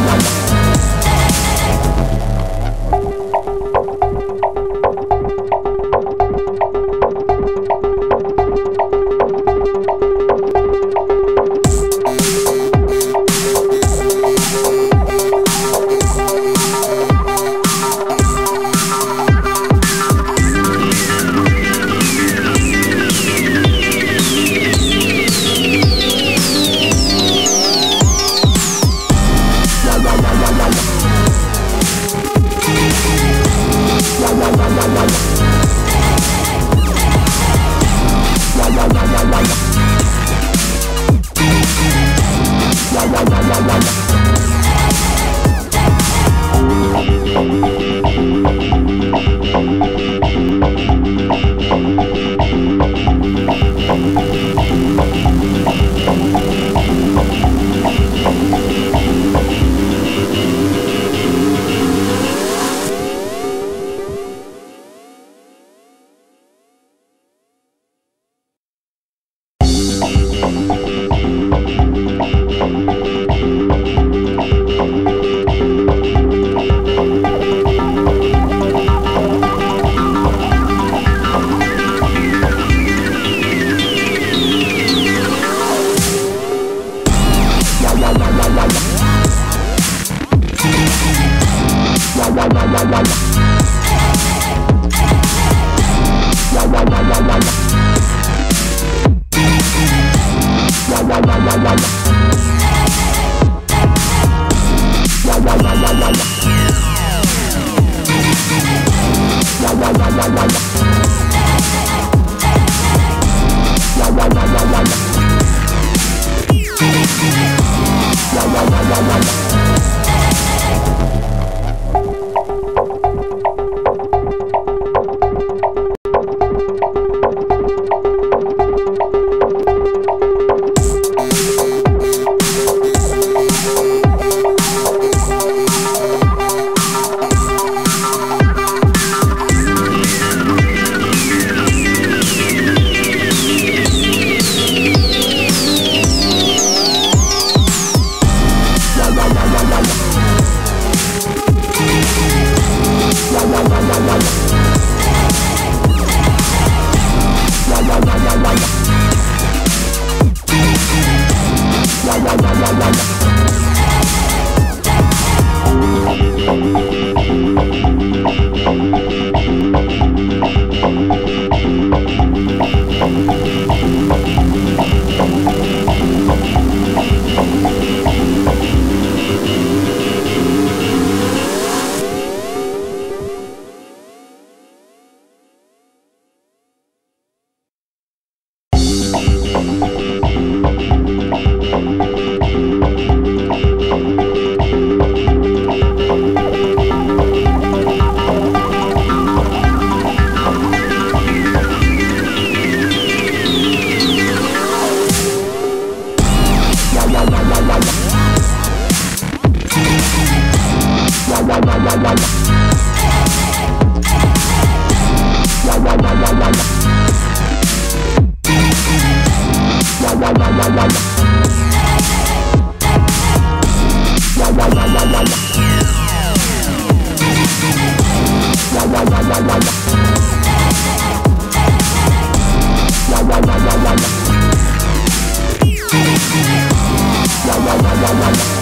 la la Wow, wow, wow.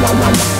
one, one, one.